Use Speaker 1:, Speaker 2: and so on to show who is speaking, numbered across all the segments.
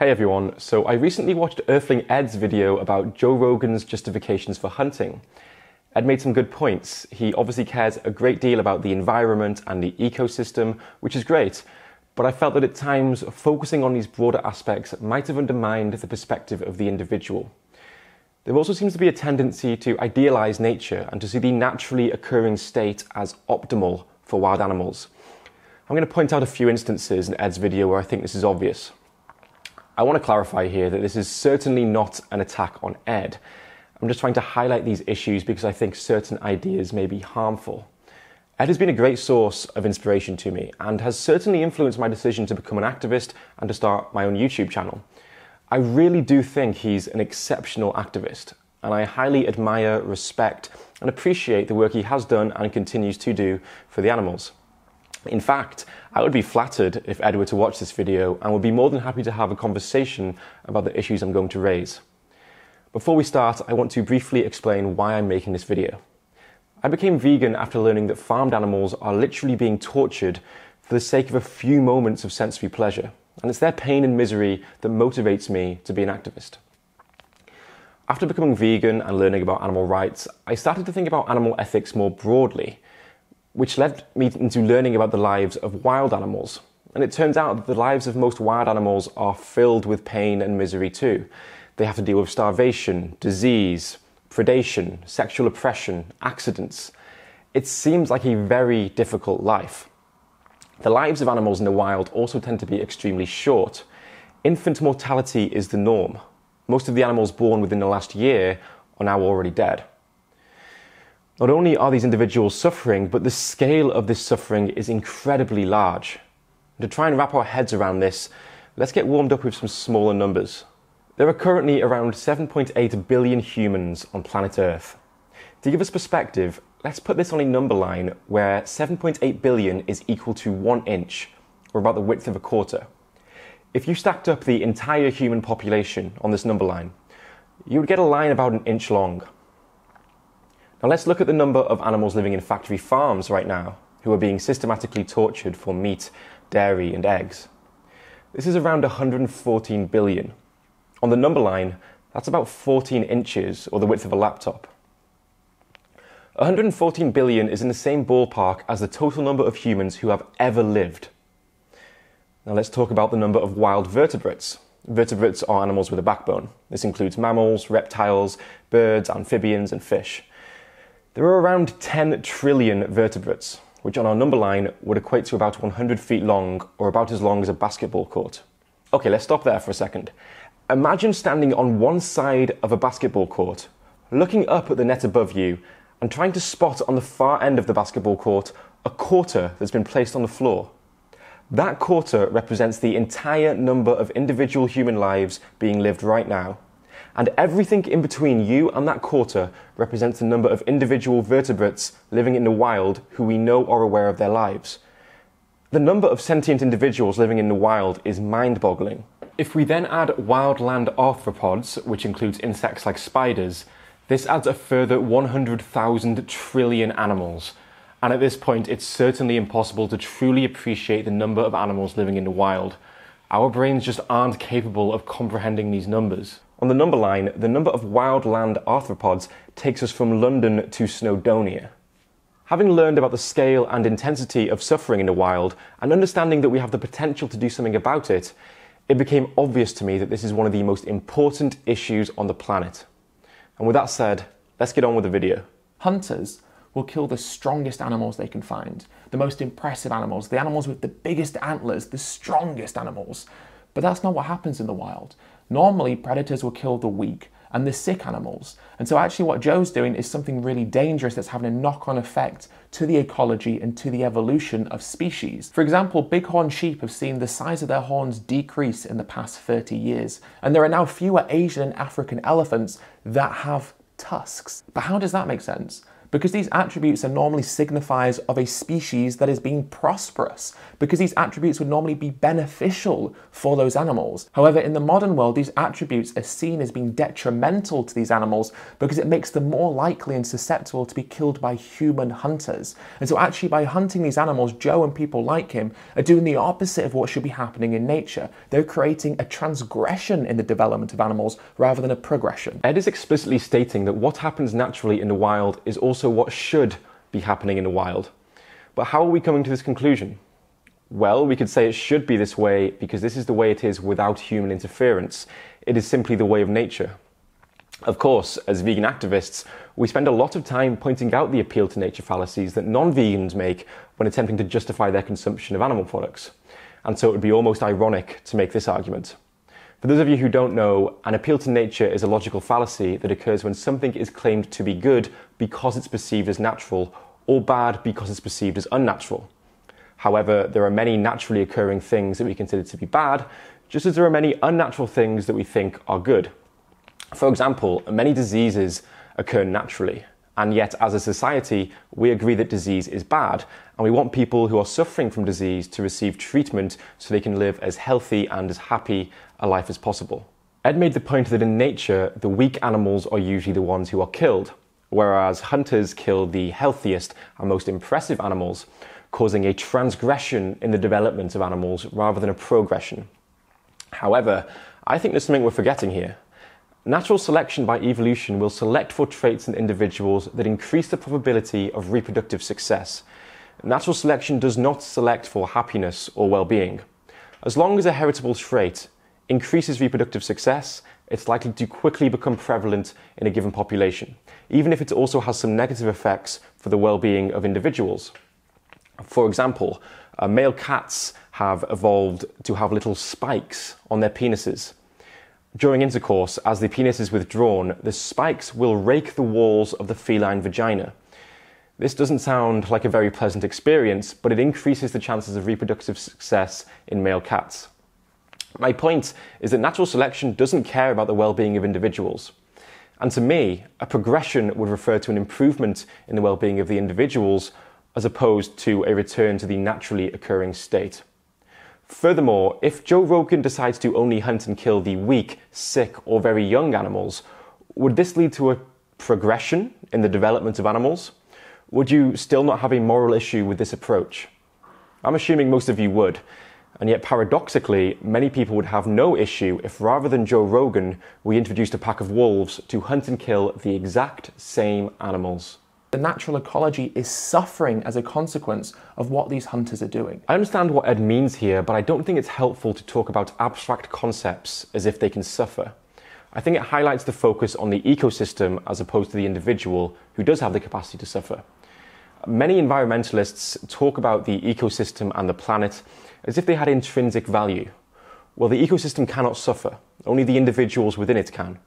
Speaker 1: Hey everyone, so I recently watched Earthling Ed's video about Joe Rogan's justifications for hunting. Ed made some good points. He obviously cares a great deal about the environment and the ecosystem, which is great, but I felt that at times focusing on these broader aspects might have undermined the perspective of the individual. There also seems to be a tendency to idealize nature and to see the naturally occurring state as optimal for wild animals. I'm going to point out a few instances in Ed's video where I think this is obvious. I want to clarify here that this is certainly not an attack on Ed. I'm just trying to highlight these issues because I think certain ideas may be harmful. Ed has been a great source of inspiration to me and has certainly influenced my decision to become an activist and to start my own YouTube channel. I really do think he's an exceptional activist, and I highly admire, respect, and appreciate the work he has done and continues to do for the animals. In fact, I would be flattered if Ed were to watch this video and would be more than happy to have a conversation about the issues I'm going to raise. Before we start, I want to briefly explain why I'm making this video. I became vegan after learning that farmed animals are literally being tortured for the sake of a few moments of sensory pleasure, and it's their pain and misery that motivates me to be an activist. After becoming vegan and learning about animal rights, I started to think about animal ethics more broadly which led me into learning about the lives of wild animals. And it turns out that the lives of most wild animals are filled with pain and misery too. They have to deal with starvation, disease, predation, sexual oppression, accidents. It seems like a very difficult life. The lives of animals in the wild also tend to be extremely short. Infant mortality is the norm. Most of the animals born within the last year are now already dead. Not only are these individuals suffering, but the scale of this suffering is incredibly large. To try and wrap our heads around this, let's get warmed up with some smaller numbers. There are currently around 7.8 billion humans on planet Earth. To give us perspective, let's put this on a number line where 7.8 billion is equal to one inch, or about the width of a quarter. If you stacked up the entire human population on this number line, you would get a line about an inch long. Now let's look at the number of animals living in factory farms right now who are being systematically tortured for meat, dairy, and eggs. This is around 114 billion. On the number line, that's about 14 inches or the width of a laptop. 114 billion is in the same ballpark as the total number of humans who have ever lived. Now let's talk about the number of wild vertebrates. Vertebrates are animals with a backbone. This includes mammals, reptiles, birds, amphibians, and fish. There are around 10 trillion vertebrates, which on our number line would equate to about 100 feet long or about as long as a basketball court. Okay, let's stop there for a second. Imagine standing on one side of a basketball court, looking up at the net above you, and trying to spot on the far end of the basketball court a quarter that's been placed on the floor. That quarter represents the entire number of individual human lives being lived right now and everything in between you and that quarter represents the number of individual vertebrates living in the wild who we know are aware of their lives. The number of sentient individuals living in the wild is mind boggling. If we then add wildland arthropods, which includes insects like spiders, this adds a further 100,000 trillion animals. And at this point, it's certainly impossible to truly appreciate the number of animals living in the wild. Our brains just aren't capable of comprehending these numbers. On the number line, the number of wildland arthropods takes us from London to Snowdonia. Having learned about the scale and intensity of suffering in the wild, and understanding that we have the potential to do something about it, it became obvious to me that this is one of the most important issues on the planet. And with that said, let's get on with the video.
Speaker 2: Hunters will kill the strongest animals they can find, the most impressive animals, the animals with the biggest antlers, the strongest animals. But that's not what happens in the wild. Normally, predators will kill the weak and the sick animals. And so, actually, what Joe's doing is something really dangerous that's having a knock on effect to the ecology and to the evolution of species. For example, bighorn sheep have seen the size of their horns decrease in the past 30 years, and there are now fewer Asian and African elephants that have tusks. But how does that make sense? Because these attributes are normally signifiers of a species that is being prosperous, because these attributes would normally be beneficial for those animals. However, in the modern world, these attributes are seen as being detrimental to these animals because it makes them more likely and susceptible to be killed by human hunters. And so, actually, by hunting these animals, Joe and people like him are doing the opposite of what should be happening in nature. They're creating a transgression in the development of animals rather than a progression.
Speaker 1: Ed is explicitly stating that what happens naturally in the wild is also what should be happening in the wild. But how are we coming to this conclusion? Well, we could say it should be this way because this is the way it is without human interference. It is simply the way of nature. Of course, as vegan activists, we spend a lot of time pointing out the appeal to nature fallacies that non vegans make when attempting to justify their consumption of animal products. And so it would be almost ironic to make this argument. For those of you who don't know, an appeal to nature is a logical fallacy that occurs when something is claimed to be good because it's perceived as natural, or bad because it's perceived as unnatural. However, there are many naturally occurring things that we consider to be bad, just as there are many unnatural things that we think are good. For example, many diseases occur naturally, and yet as a society, we agree that disease is bad, and we want people who are suffering from disease to receive treatment so they can live as healthy and as happy a life as possible. Ed made the point that in nature, the weak animals are usually the ones who are killed, whereas hunters kill the healthiest and most impressive animals, causing a transgression in the development of animals rather than a progression. However, I think there's something we're forgetting here. Natural selection by evolution will select for traits in individuals that increase the probability of reproductive success. Natural selection does not select for happiness or well being. As long as a heritable trait increases reproductive success, it's likely to quickly become prevalent in a given population, even if it also has some negative effects for the well being of individuals. For example, uh, male cats have evolved to have little spikes on their penises. During intercourse, as the penis is withdrawn, the spikes will rake the walls of the feline vagina. This doesn't sound like a very pleasant experience, but it increases the chances of reproductive success in male cats. My point is that natural selection doesn't care about the well being of individuals. And to me, a progression would refer to an improvement in the well being of the individuals as opposed to a return to the naturally occurring state. Furthermore, if Joe Rogan decides to only hunt and kill the weak, sick, or very young animals, would this lead to a progression in the development of animals? Would you still not have a moral issue with this approach? I'm assuming most of you would, and yet, paradoxically, many people would have no issue if rather than Joe Rogan, we introduced a pack of wolves to hunt and kill the exact same animals.
Speaker 2: The natural ecology is suffering as a consequence of what these hunters are doing.
Speaker 1: I understand what Ed means here, but I don't think it's helpful to talk about abstract concepts as if they can suffer. I think it highlights the focus on the ecosystem as opposed to the individual who does have the capacity to suffer. Many environmentalists talk about the ecosystem and the planet as if they had intrinsic value. Well, the ecosystem cannot suffer, only the individuals within it can.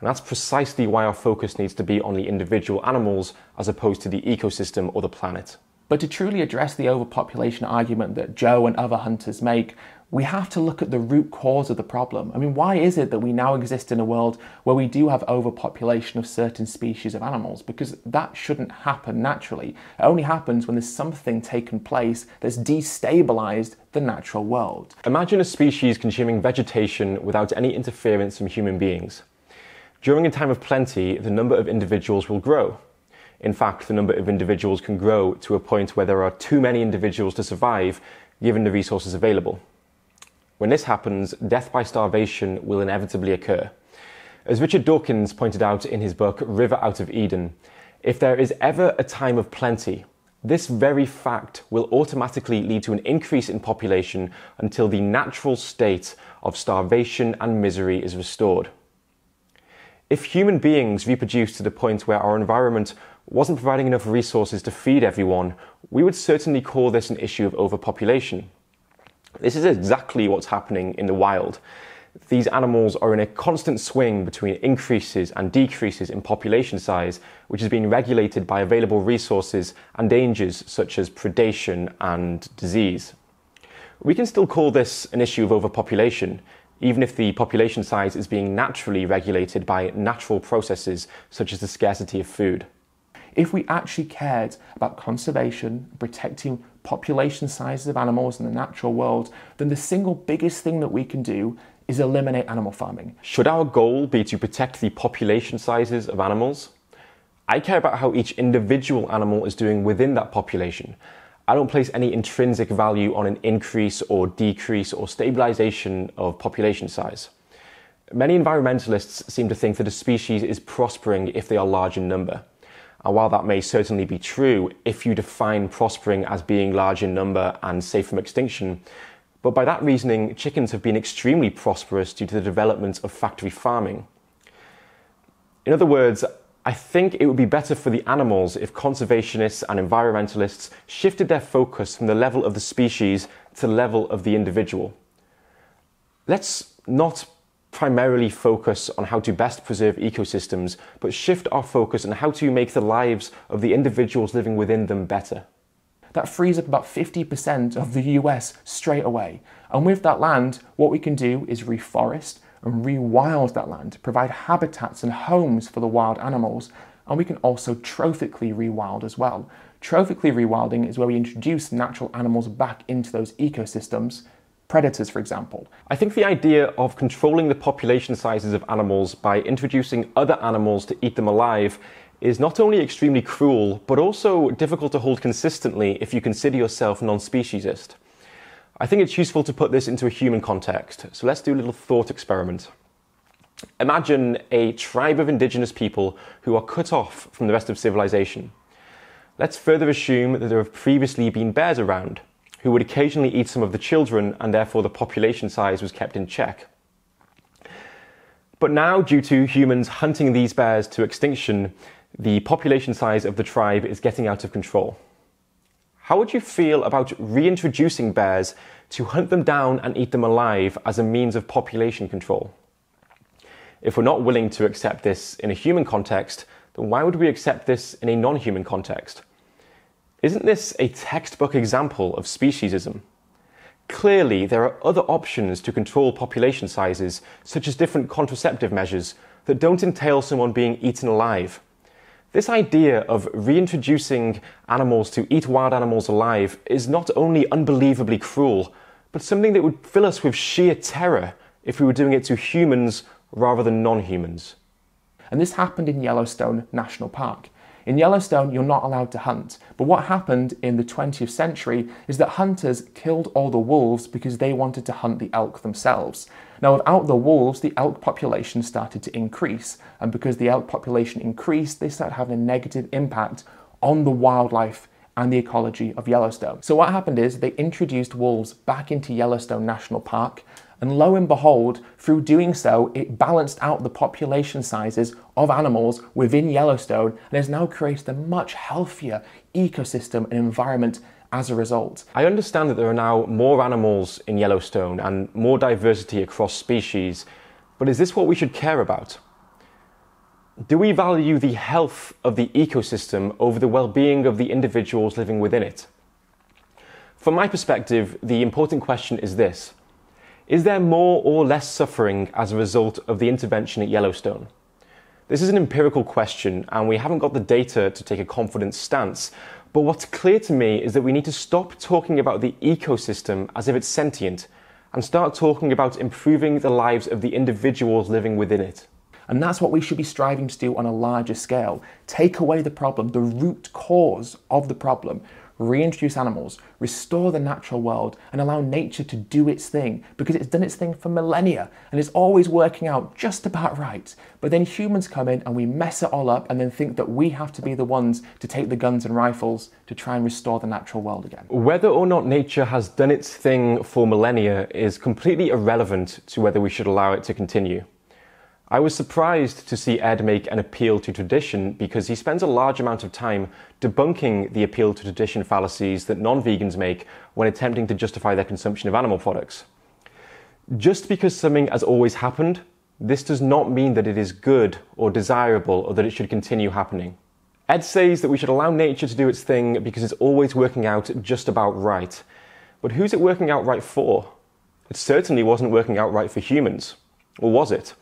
Speaker 1: And that's precisely why our focus needs to be on the individual animals as opposed to the ecosystem or the planet.
Speaker 2: But to truly address the overpopulation argument that Joe and other hunters make, we have to look at the root cause of the problem. I mean, why is it that we now exist in a world where we do have overpopulation of certain species of animals? Because that shouldn't happen naturally. It only happens when there's something taken place that's destabilized the natural world.
Speaker 1: Imagine a species consuming vegetation without any interference from human beings. During a time of plenty, the number of individuals will grow. In fact, the number of individuals can grow to a point where there are too many individuals to survive given the resources available. When this happens, death by starvation will inevitably occur. As Richard Dawkins pointed out in his book River Out of Eden, if there is ever a time of plenty, this very fact will automatically lead to an increase in population until the natural state of starvation and misery is restored. If human beings reproduced to the point where our environment wasn't providing enough resources to feed everyone, we would certainly call this an issue of overpopulation. This is exactly what's happening in the wild. These animals are in a constant swing between increases and decreases in population size, which is being regulated by available resources and dangers such as predation and disease. We can still call this an issue of overpopulation, even if the population size is being naturally regulated by natural processes such as the scarcity of food.
Speaker 2: If we actually cared about conservation, protecting population sizes of animals in the natural world, then the single biggest thing that we can do is eliminate animal farming.
Speaker 1: Should our goal be to protect the population sizes of animals? I care about how each individual animal is doing within that population. I don't place any intrinsic value on an increase or decrease or stabilization of population size. Many environmentalists seem to think that a species is prospering if they are large in number. And while that may certainly be true if you define prospering as being large in number and safe from extinction, but by that reasoning, chickens have been extremely prosperous due to the development of factory farming. In other words, I think it would be better for the animals if conservationists and environmentalists shifted their focus from the level of the species to the level of the individual. Let's not primarily focus on how to best preserve ecosystems, but shift our focus on how to make the lives of the individuals living within them better.
Speaker 2: That frees up about 50% of the US straight away. And with that land, what we can do is reforest and rewild that land, provide habitats and homes for the wild animals, and we can also trophically rewild as well. Trophically rewilding is where we introduce natural animals back into those ecosystems, predators, for example.
Speaker 1: I think the idea of controlling the population sizes of animals by introducing other animals to eat them alive is not only extremely cruel, but also difficult to hold consistently if you consider yourself non speciesist. I think it's useful to put this into a human context, so let's do a little thought experiment. Imagine a tribe of indigenous people who are cut off from the rest of civilization. Let's further assume that there have previously been bears around, who would occasionally eat some of the children and therefore the population size was kept in check. But now, due to humans hunting these bears to extinction, the population size of the tribe is getting out of control. How would you feel about reintroducing bears to hunt them down and eat them alive as a means of population control? If we're not willing to accept this in a human context, then why would we accept this in a non human context? Isn't this a textbook example of speciesism? Clearly, there are other options to control population sizes, such as different contraceptive measures, that don't entail someone being eaten alive. This idea of reintroducing animals to eat wild animals alive is not only unbelievably cruel, but something that would fill us with sheer terror if we were doing it to humans rather than non humans.
Speaker 2: And this happened in Yellowstone National Park. In Yellowstone, you're not allowed to hunt. But what happened in the 20th century is that hunters killed all the wolves because they wanted to hunt the elk themselves. Now, without the wolves, the elk population started to increase. And because the elk population increased, they started having a negative impact on the wildlife and the ecology of Yellowstone. So, what happened is they introduced wolves back into Yellowstone National Park and lo and behold, through doing so, it balanced out the population sizes of animals within Yellowstone and has now created a much healthier ecosystem and environment as a result.
Speaker 1: I understand that there are now more animals in Yellowstone and more diversity across species, but is this what we should care about? Do we value the health of the ecosystem over the well being of the individuals living within it? From my perspective, the important question is this is there more or less suffering as a result of the intervention at Yellowstone? This is an empirical question, and we haven't got the data to take a confident stance. But what's clear to me is that we need to stop talking about the ecosystem as if it's sentient and start talking about improving the lives of the individuals living within it.
Speaker 2: And that's what we should be striving to do on a larger scale. Take away the problem, the root cause of the problem, reintroduce animals, restore the natural world, and allow nature to do its thing because it's done its thing for millennia and it's always working out just about right. But then humans come in and we mess it all up and then think that we have to be the ones to take the guns and rifles to try and restore the natural world again.
Speaker 1: Whether or not nature has done its thing for millennia is completely irrelevant to whether we should allow it to continue. I was surprised to see Ed make an appeal to tradition because he spends a large amount of time debunking the appeal to tradition fallacies that non vegans make when attempting to justify their consumption of animal products. Just because something has always happened, this does not mean that it is good or desirable or that it should continue happening. Ed says that we should allow nature to do its thing because it's always working out just about right. But who's it working out right for? It certainly wasn't working out right for humans. Or was it?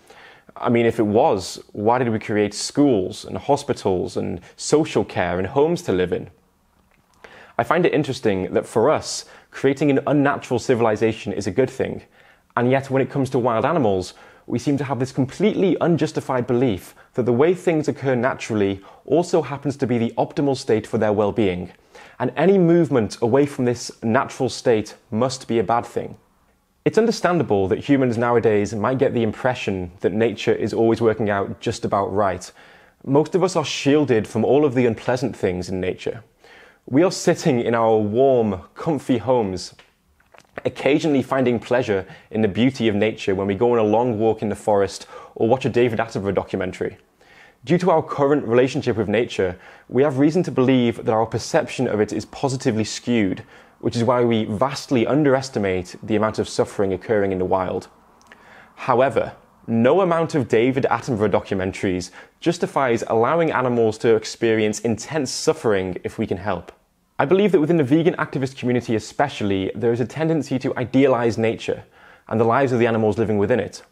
Speaker 1: I mean, if it was, why did we create schools and hospitals and social care and homes to live in? I find it interesting that for us, creating an unnatural civilization is a good thing, and yet when it comes to wild animals, we seem to have this completely unjustified belief that the way things occur naturally also happens to be the optimal state for their well being, and any movement away from this natural state must be a bad thing. It's understandable that humans nowadays might get the impression that nature is always working out just about right. Most of us are shielded from all of the unpleasant things in nature. We are sitting in our warm, comfy homes, occasionally finding pleasure in the beauty of nature when we go on a long walk in the forest or watch a David Attenborough documentary. Due to our current relationship with nature, we have reason to believe that our perception of it is positively skewed, which is why we vastly underestimate the amount of suffering occurring in the wild. However, no amount of David Attenborough documentaries justifies allowing animals to experience intense suffering if we can help. I believe that within the vegan activist community especially, there is a tendency to idealize nature and the lives of the animals living within it.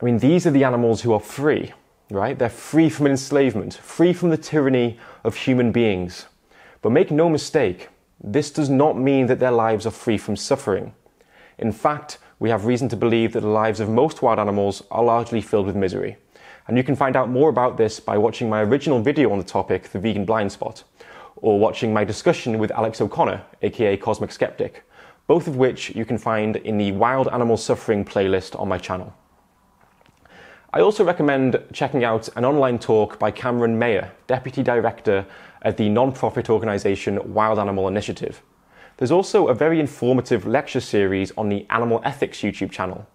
Speaker 1: I mean, these are the animals who are free, right? They're free from enslavement, free from the tyranny of human beings. But make no mistake, this does not mean that their lives are free from suffering. In fact, we have reason to believe that the lives of most wild animals are largely filled with misery. And you can find out more about this by watching my original video on the topic, The Vegan Blind Spot or watching my discussion with Alex O'Connor, aka Cosmic Skeptic, both of which you can find in the Wild Animal Suffering playlist on my channel. I also recommend checking out an online talk by Cameron Meyer, Deputy Director at the non-profit organisation Wild Animal Initiative. There's also a very informative lecture series on the Animal Ethics YouTube channel.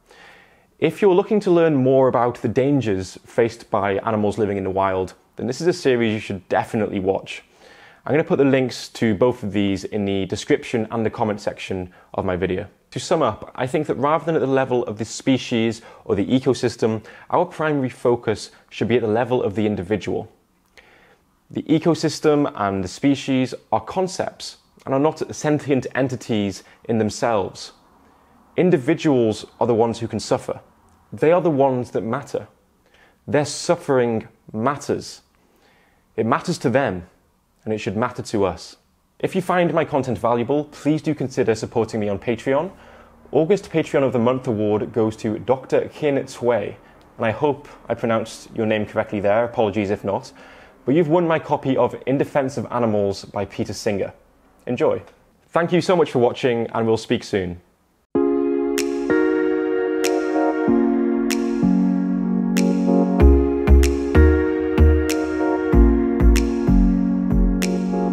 Speaker 1: If you're looking to learn more about the dangers faced by animals living in the wild, then this is a series you should definitely watch. I'm going to put the links to both of these in the description and the comment section of my video. To sum up, I think that rather than at the level of the species or the ecosystem, our primary focus should be at the level of the individual. The ecosystem and the species are concepts and are not sentient entities in themselves. Individuals are the ones who can suffer. They are the ones that matter. Their suffering matters. It matters to them and it should matter to us. If you find my content valuable, please do consider supporting me on Patreon. August Patreon of the Month award goes to Dr. Kin Tsui, and I hope I pronounced your name correctly there. Apologies if not. But you've won my copy of In Defense of Animals by Peter Singer. Enjoy. Thank you so much for watching, and we'll speak soon.